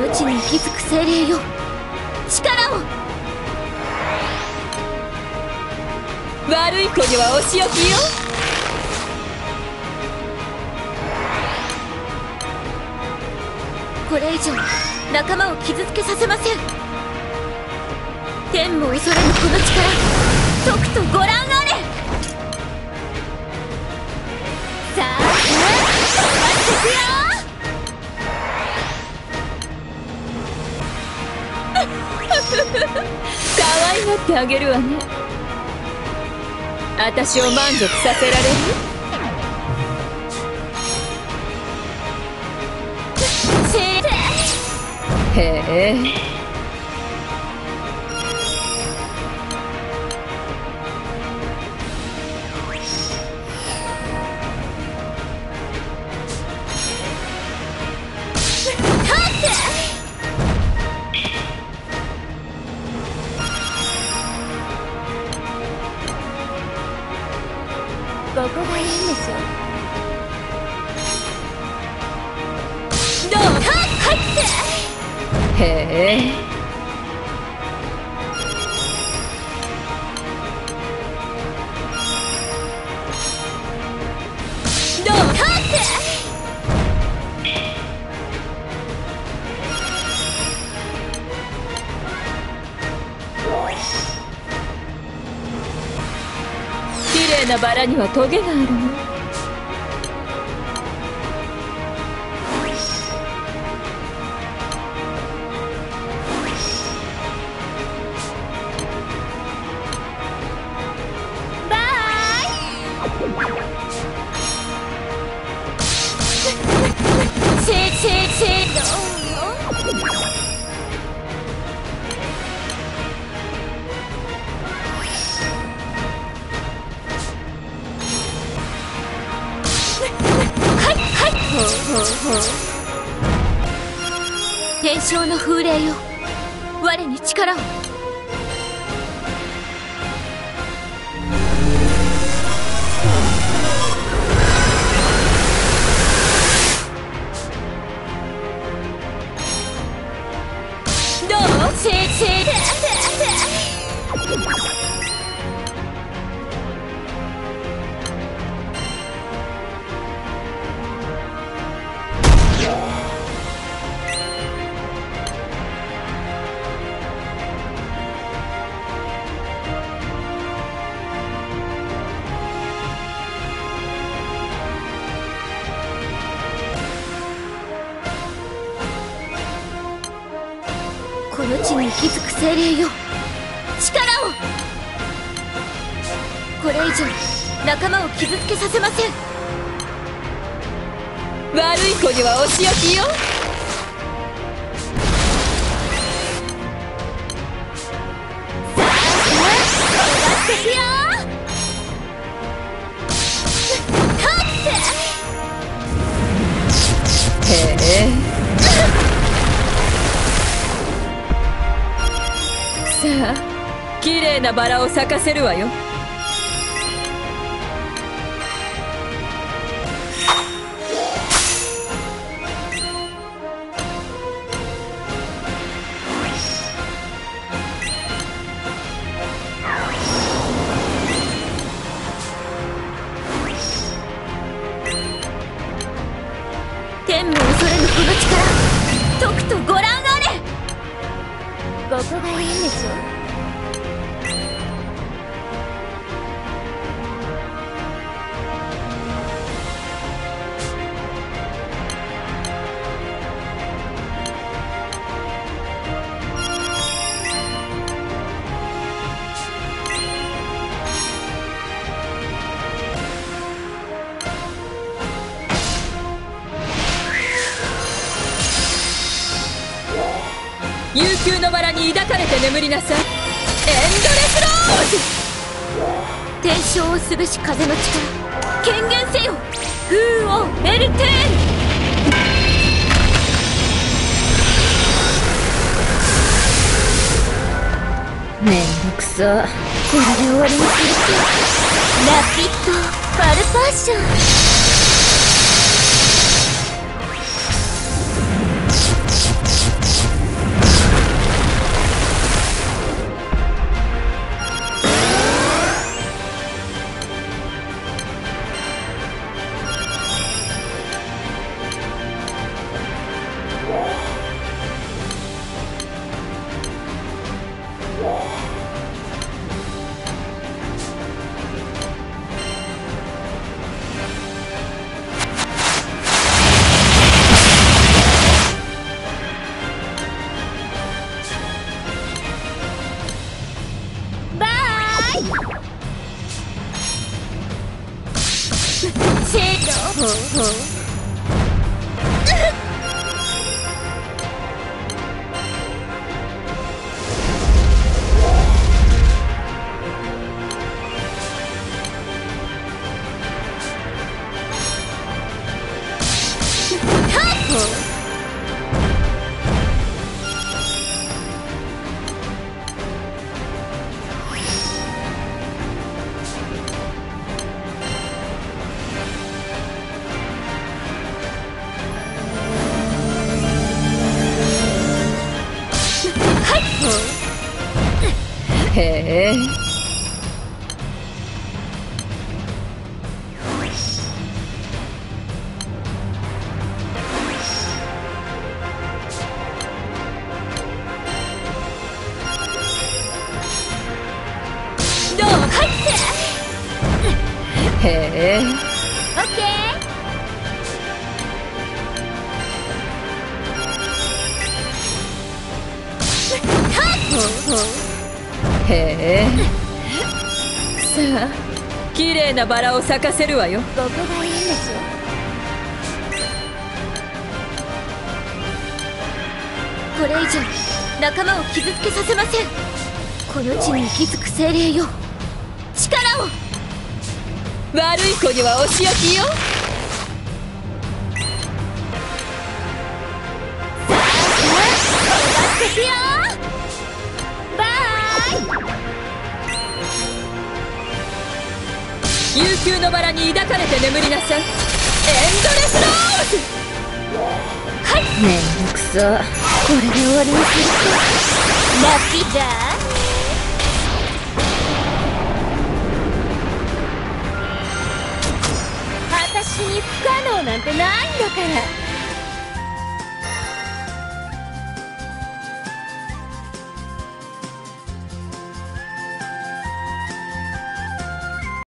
の地に息づく精霊よ。力を。悪い子にはお仕置きよ。これ以上仲間を傷つけさせません。天も恐れぬこの力。とくとご覧あ払ってあげるわね。私を満足させられる？へえ。へえ。どうはって。綺麗なバラにはトゲがあるの。天正の風鈴よ。我に力を。地に息づく精霊よ。力を。これ以上仲間を傷つけさせません。悪い子にはお仕置きよ。ってくよ。へえ。さあ綺麗なバラを咲かせるわよ。天も恐れぬこの力とくとご覧あれここがいいんでしょ悠久のバラに抱かれて眠りなさい。エンドレスローズ。天正をすぶし風の力。権限せよ。風をエルテーめんどくさこれで終わりにするラピッド。パルパッション。へえ。どう入って。へえへえ。さあ綺麗なバラを咲かせるわよ。ーここがいいんでしょこれ以上仲間を傷つけさせません。この地に息づく精霊よ。力を。悪い子にはお仕置きよ。いくよバイ悠久のバラに抱かれて眠りなさい。 Endless Rose。めんどくさこれで終わりにする。かラッキーだ私に不可能なんてないんだから。